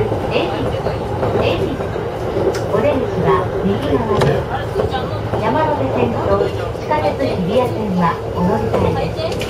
お出口は右側です。山手線と地下鉄日比谷線はお乗り換えです。